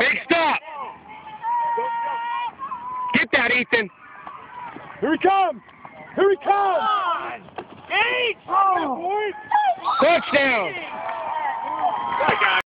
Big stop. Get that, Ethan. Here he comes! Here he comes! Eight! Oh. Touchdown.